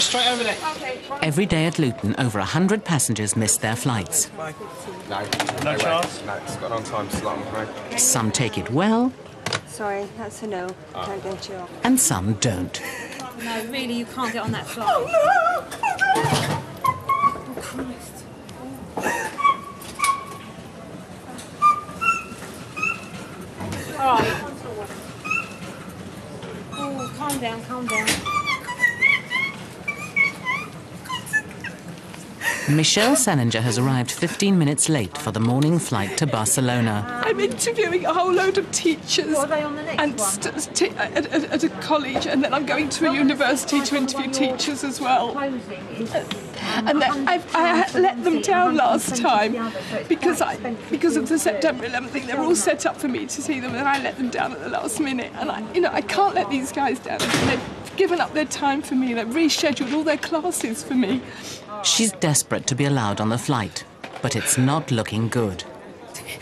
straight over there. Every day at Luton, over 100 passengers miss their flights. No. No way. chance? No, it's got an on-time slot, I'm afraid. Some take it well, Sorry, that's a no. Ah. Can't get you off. and some don't. No, really, you can't get on that flight. Oh, Christ. All right. Oh, calm down, calm down. Michelle Salinger has arrived 15 minutes late for the morning flight to Barcelona. I'm interviewing a whole load of teachers What are they on the next and one? st- st- at, at, at a college, and then I'm going to a university to interview teachers as well. Closing is, um, And then I've, I let them down last time because I because of the September 11th thing. They're all set up for me to see them, and I let them down at the last minute. And I, you know, I can't let these guys down. They've given up their time for me. They've rescheduled all their classes for me. She's desperate to be allowed on the flight, but it's not looking good.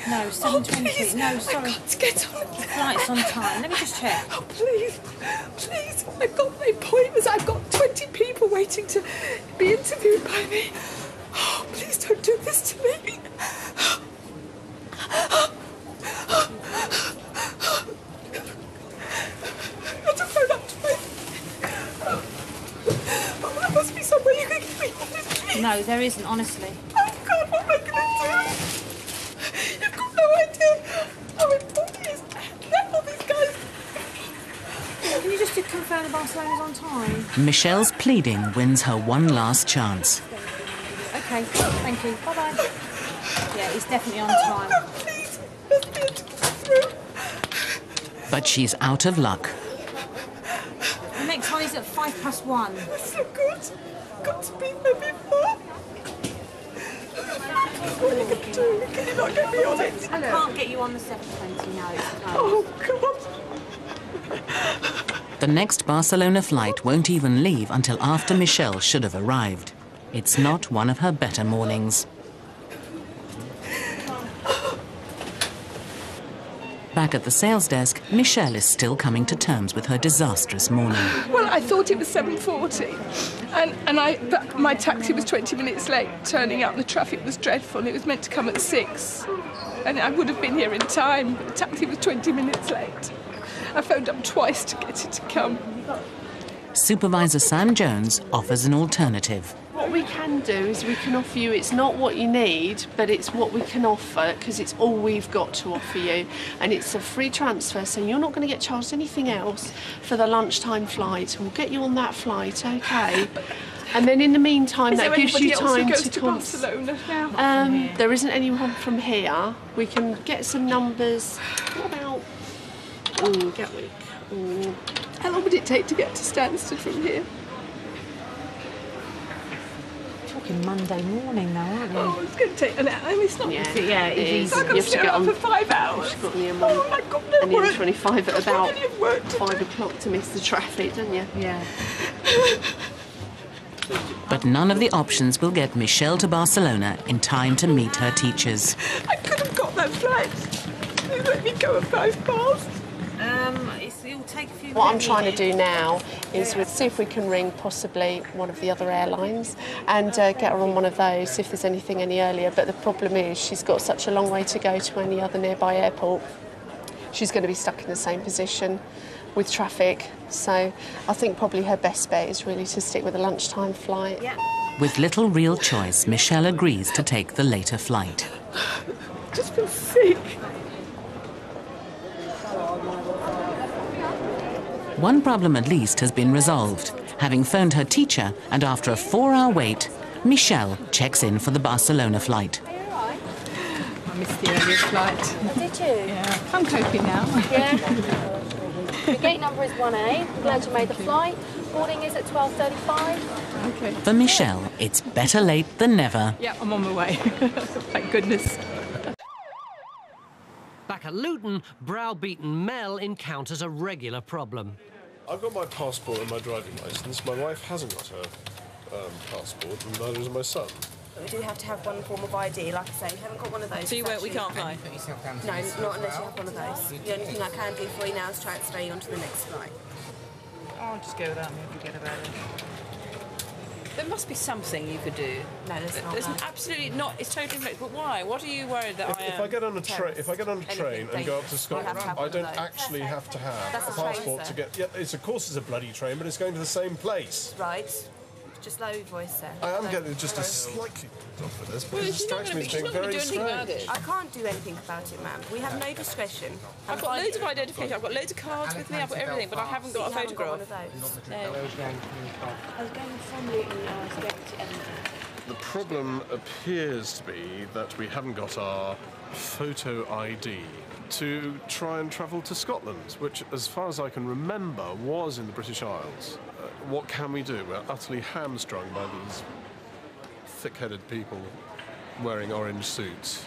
No, Oh, 720. please. no, sorry. I can't get on. Flight's on time. Let me just check. Oh, please, please. I've got my appointments. I've got 20 people waiting to be interviewed by me. Oh, please don't do this to me. I had to phone up to my... Oh, there must be somewhere you can get me on this, please. No, there isn't, honestly. Oh, God, what am I going to do? You've got no idea how important it is to let all these guys Can you just confirm the Barcelona's on time? Michelle's pleading wins her one last chance. Okay, thank you. Bye bye. Yeah, it's definitely on oh, time. Please, let's be able to get through. But she's out of luck. The next one is at five past one. So good. Got to be there before. What are you going to do? Can you not get me on it? I can't get you on the 720, no, it's closed. Oh, God. The next Barcelona flight won't even leave until after Michelle should have arrived. It's not one of her better mornings. Back at the sales desk, Michelle is still coming to terms with her disastrous morning. Well, I thought it was 7.40 and, and I, but my taxi was 20 minutes late turning up. The traffic was dreadful. It was meant to come at 6 and I would have been here in time, the taxi was 20 minutes late. I phoned up twice to get it to come. Supervisor Sam Jones offers an alternative. What we can do is we can offer you, it's not what you need, but it's what we can offer because it's all we've got to offer you. And it's a free transfer, so you're not going to get charged anything else for the lunchtime flight. We'll get you on that flight, okay? And then in the meantime, Is that gives you time to, to cons- Barcelona now? Um, there isn't anyone from here. We can get some numbers. What about mm, Gatwick? Mm, How long would it take to get to Stansted from here? Talking Monday morning now, aren't we? Oh, it's going to take an hour. I mean, it's not. yeah, Yeah, it is. So I've got You to have to get up on for five hours. You've got the M1 Oh, I've got no and the work. M25 at about work five o'clock to miss the traffic, don't you? Yeah. But none of the options will get Michelle to Barcelona in time to meet her teachers. I could have got that flight. They let me go at five past. It's, it'll take a few What I'm trying to do now is we see if we can ring possibly one of the other airlines and uh, get her on one of those, see if there's anything any earlier. But the problem is she's got such a long way to go to any other nearby airport. She's going to be stuck in the same position with traffic. So I think probably her best bet is really to stick with a lunchtime flight. Yeah. With little real choice, Michelle agrees to take the later flight. Just feel sick. One problem at least has been resolved. Having phoned her teacher, and after a four hour wait, Michelle checks in for the Barcelona flight. I missed the earlier flight. Did you? Yeah, I'm coping now. Yeah. the gate number is 1A. Glad you made the flight. Boarding is at 12.35. Okay. For Michelle, it's better late than never. Yeah, I'm on my way. Thank goodness. Back at Luton, browbeaten Mel encounters a regular problem. I've got my passport and my driving licence. My wife hasn't got her um, passport, and neither does my son. But we do have to have one form of ID. Like I say, we haven't got one of those. So you it's won't- we can't fly? No, not unless you have one of those. The only thing I can do for you now is try and transfer you onto the next flight. I'll just go without me and forget about it. There must be something you could do. No, there's not, There's no. absolutely not. It's totally flexible. But why? What are you worried that If, I if? I get on a train, if I get on a train and go up to dangerous, you have Scotland, to I don't actually have to have That's a a train, passport to get. Yeah, it's of course it's a bloody train, but it's going to the same place. Right. Just low voice there. I am Low. getting just a slightly off for this, but Well, it strikes me as being very do anything about strange. it. I can't do anything about it, ma'am. We have no discretion. I've got loads of identification. I've got loads of cards with me. I've got everything, but I haven't got a You haven't got one photograph. of those. I was going from Luton and I was going to Edinburgh. The problem appears to be that we haven't got our photo ID to try and travel to Scotland, which, as far as I can remember, was in the British Isles. What can we do? We're utterly hamstrung by these thick-headed people wearing orange suits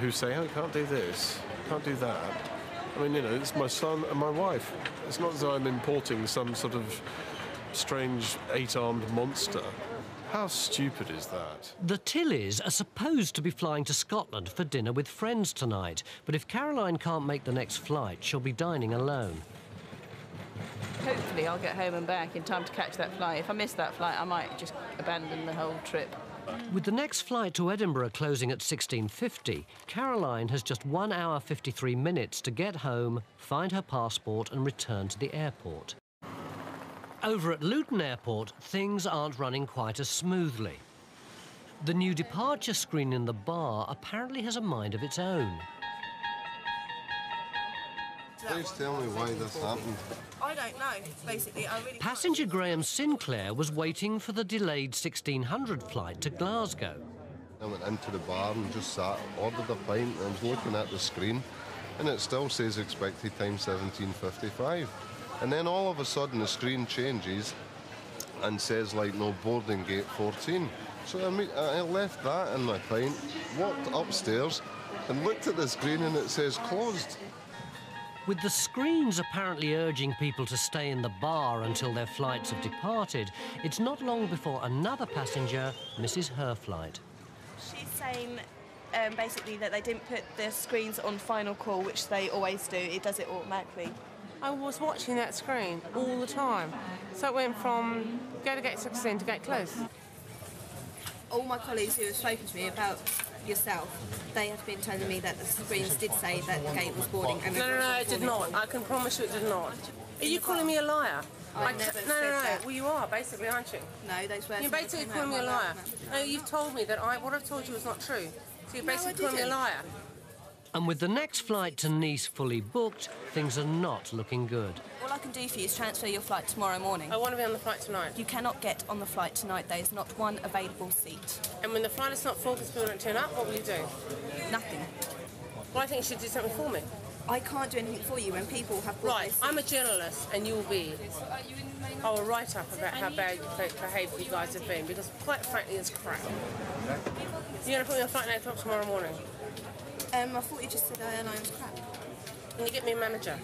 who say, "Oh, can't do this, can't do that." I mean, you know, it's my son and my wife. It's not as though I'm importing some sort of strange eight-armed monster. How stupid is that? The Tillys are supposed to be flying to Scotland for dinner with friends tonight, but if Caroline can't make the next flight, she'll be dining alone. Hopefully, I'll get home and back in time to catch that flight. If I miss that flight, I might just abandon the whole trip. With the next flight to Edinburgh closing at 16.50, Caroline has just 1 hour 53 minutes to get home, find her passport and return to the airport. Over at Luton Airport, things aren't running quite as smoothly. The new departure screen in the bar apparently has a mind of its own. Please tell me why this happened. I don't know. Basically, I really. Passenger Graham Sinclair was waiting for the delayed 1600 flight to Glasgow. I went into the bar and just sat, ordered a pint, and I was looking at the screen, and it still says expected time 17.55. And then all of a sudden the screen changes and says like no boarding gate 14. So I, mean, I left that in my pint, walked upstairs, and looked at the screen and it says closed. With the screens apparently urging people to stay in the bar until their flights have departed, it's not long before another passenger misses her flight. She's saying um, basically that they didn't put the screens on final call, which they always do. It does it automatically. I was watching that screen all the time. So it went from go to gate 16 to gate close. All my colleagues who have spoken to me about yourself, they have been telling me that the screens did say that the gate was boarding. And No, no, no, it did not. I can promise you it did not. Are you calling me a liar? I ca- never no, said no, no. that. Well, you are basically, aren't you? No, those words. You're basically calling me a liar. No, you've told me that I what I've told you is not true. So you're No, basically calling me a liar. And with the next flight to Nice fully booked, things are not looking good. All I can do for you is transfer your flight tomorrow morning. I want to be on the flight tonight. You cannot get on the flight tonight. There is not one available seat. And when the flight is not full because people don't turn up, what will you do? Nothing. Well, I think you should do something for me. I can't do anything for you when people have brought Right, I'm a journalist and you will be. I will write up about how bad behaved you guys have been because, quite frankly, it's crap. You're going to put me on flight at 8 o'clock tomorrow morning. Um, I thought you just said airline's crap. Can you get me a manager?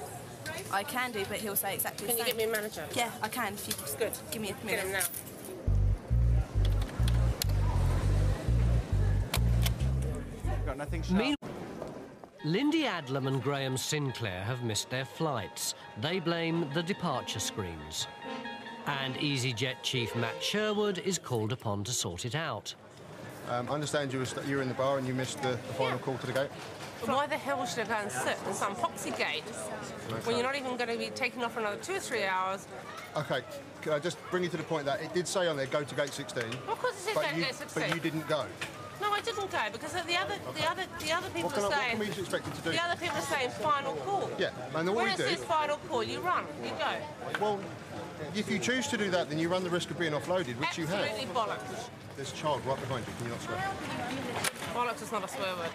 I can do, but he'll say exactly Can the you same. get me a manager? Yeah, I can. If you just Good. give me a Get minute. him now. Got nothing Mean- Lindy Adlam and Graham Sinclair have missed their flights. They blame the departure screens. And EasyJet chief Matt Sherwood is called upon to sort it out. Um, I understand you were, you were in the bar and you missed the, the final call to the gate. Why the hell should I go and sit in some poxy gate when you're not even going to be taking off for another two or three hours? Okay, can I just bring you to the point that it did say on there go to gate 16. Of course it says but go to you, gate 16. But you didn't go. No, I didn't go because the other, the other, the other people What are what saying. can we expect to do? The other people are saying final call. Yeah, and all when we it do. says final call, you run, you go. Well, if you choose to do that, then you run the risk of being offloaded, which you have. Absolutely bollocks. There's a child right behind you. Can you not swear? Bollocks is not a swear word.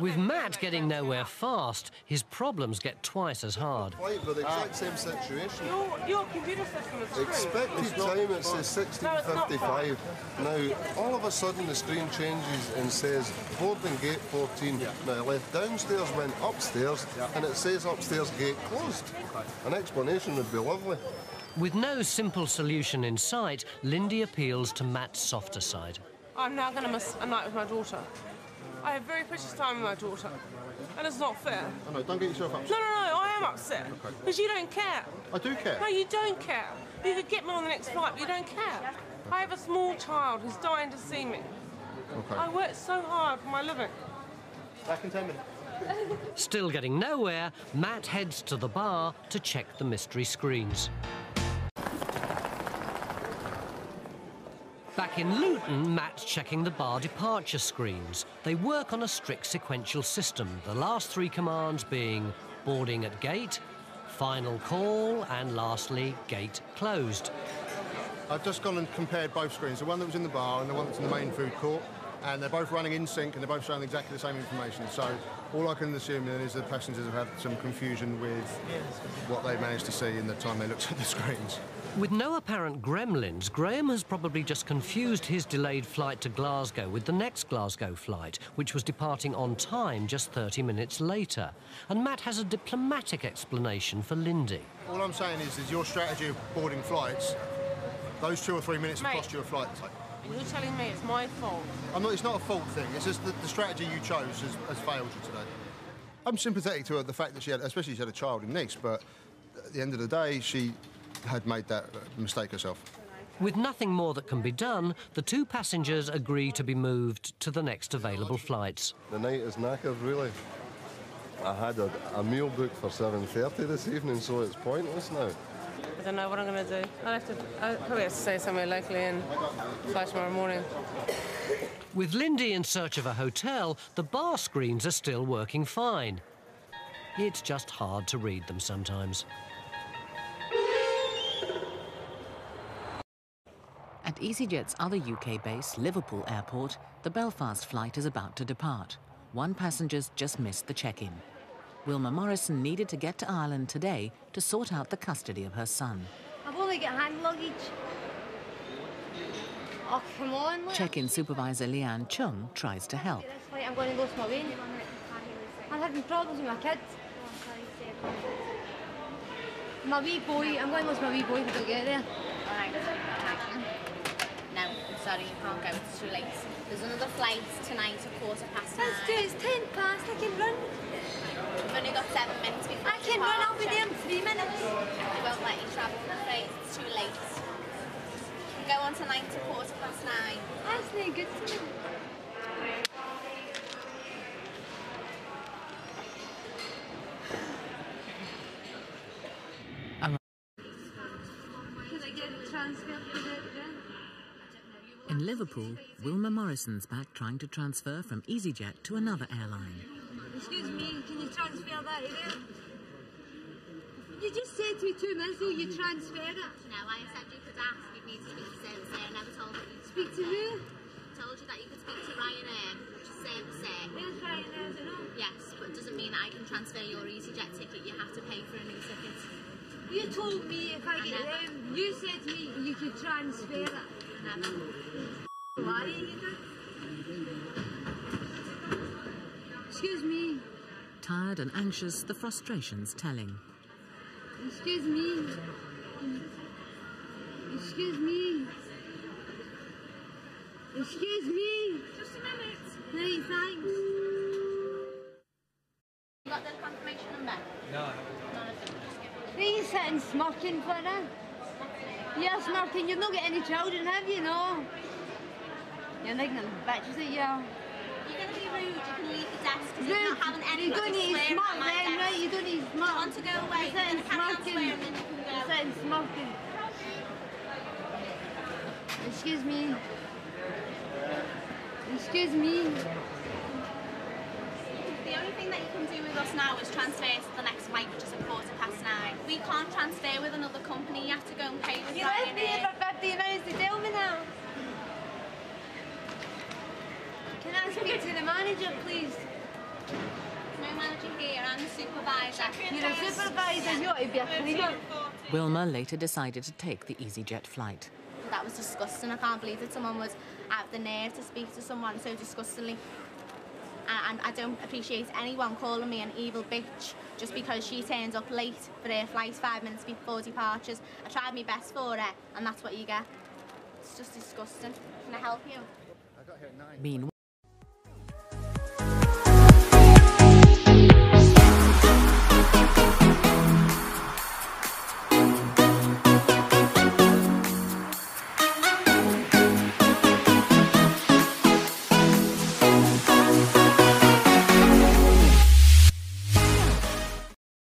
With Matt getting nowhere fast, his problems get twice as hard. Flight, but the exact same situation. Your, your computer system is screwed. Expected time, it says No, 16.55. Now, all of a sudden the screen changes and says boarding gate 14. Now, I left downstairs, went upstairs, and it says upstairs gate closed. An explanation would be lovely. With no simple solution in sight, Lindy appeals to Matt's softer side. I'm now going to miss a night with my daughter. I have very precious time with my daughter, and it's not fair. Oh, no, don't get yourself No, upset. no, no, no, I am upset because you don't care. I do care. No, you don't care. You could get me on the next flight, but you don't care. I have a small child who's dying to see me. Okay. I work so hard for my living. Back in 10 minutes. Still getting nowhere, Matt heads to the bar to check the mystery screens. Back in Luton, Matt's checking the bar departure screens. They work on a strict sequential system, the last three commands being boarding at gate, final call, and lastly, gate closed. I've just gone and compared both screens, the one that was in the bar and the one that's in the main food court, and they're both running in sync and they're both showing exactly the same information. So all I can assume then is that passengers have had some confusion with what they managed to see in the time they looked at the screens. With no apparent gremlins, Graham has probably just confused his delayed flight to Glasgow with the next Glasgow flight, which was departing on time just 30 minutes later. And Matt has a diplomatic explanation for Lindy. All I'm saying is, is your strategy of boarding flights, those two or three minutes have Mate. cost you a flight. You're telling me it's my fault. I'm not, it's not a fault thing, it's just that the strategy you chose has, has failed you today. I'm sympathetic to her, the fact that she had, especially she had a child in Nice, but at the end of the day, she had made that mistake herself. With nothing more that can be done, the two passengers agree to be moved to the next available flights. The night is knackered, really. I had a, a meal booked for 7.30 this evening, so it's pointless now. I don't know what I'm going to do. I'll have to, I'll probably have to stay somewhere locally and fly tomorrow morning. With Lindy in search of a hotel, the bar screens are still working fine. It's just hard to read them sometimes. At EasyJet's other UK base, Liverpool Airport, the Belfast flight is about to depart. One passenger's just missed the check-in. Wilma Morrison needed to get to Ireland today to sort out the custody of her son. I've only got hand luggage. Oh, come on. look. Check-in supervisor Leanne Chung tries to help. I'm going to lose my way. I'm having problems with my kids. My wee boy, I'm going to lose my wee boy if I don't get there. Sorry, you can't go, it's too late. There's another flight tonight at quarter past nine. Let's do it, it's 10 past, I can run. We've only got seven minutes before I can run, be there in three minutes. They won't let you travel, I'm afraid, it's too late. You can go on tonight at quarter past nine. That's no good to me. Liverpool, Wilma Morrison's back trying to transfer from EasyJet to another airline. Excuse me, can you transfer that there? You just said to me two minutes ago you transferred it. No, I said you could ask, you'd need to speak to Servisair, I never told that you. Speak to who? told you that you could speak to Ryanair, um, which is Servisair. Where's Ryanair, is it not? Yes, but it doesn't mean that I can transfer your EasyJet ticket, you have to pay for a new ticket. You told me if I get them, um, you said to me you could transfer it. Never. Why are you doing? Excuse me. Tired and anxious, the frustrations telling. Excuse me. Excuse me. Excuse me. Just a minute. Hey, thanks. You got the confirmation number? No. None of them. Just give it. Are you sitting smirking for that? You're smirking. You've not got any children, have you? No. You're an ignorant bitch, is it you? You're to be rude, you can leave the desk because you're not having any You don't need smart then, desk. right? You don't need smart. you want to go away, You're gonna carry on swearing then you can go. You're sitting smirking. Excuse me. Excuse me. The only thing that you can do with us now is transfer to the next flight, which is a quarter past nine. We can't transfer with another company. You have to go and pay with You left me here Ryanair. for 15 minutes to tell me now. Can I speak to the manager, please? No manager here, I'm the supervisor. You're a supervisor, you ought to be a cleaner. Wilma later decided to take the EasyJet flight. That was disgusting. I can't believe that someone would have the nerve to speak to someone so disgustingly. And, and I don't appreciate anyone calling me an evil bitch just because she turns up late for her flight five minutes before departures. I tried my best for her, and that's what you get. It's just disgusting. Can I help you? Meanwhile,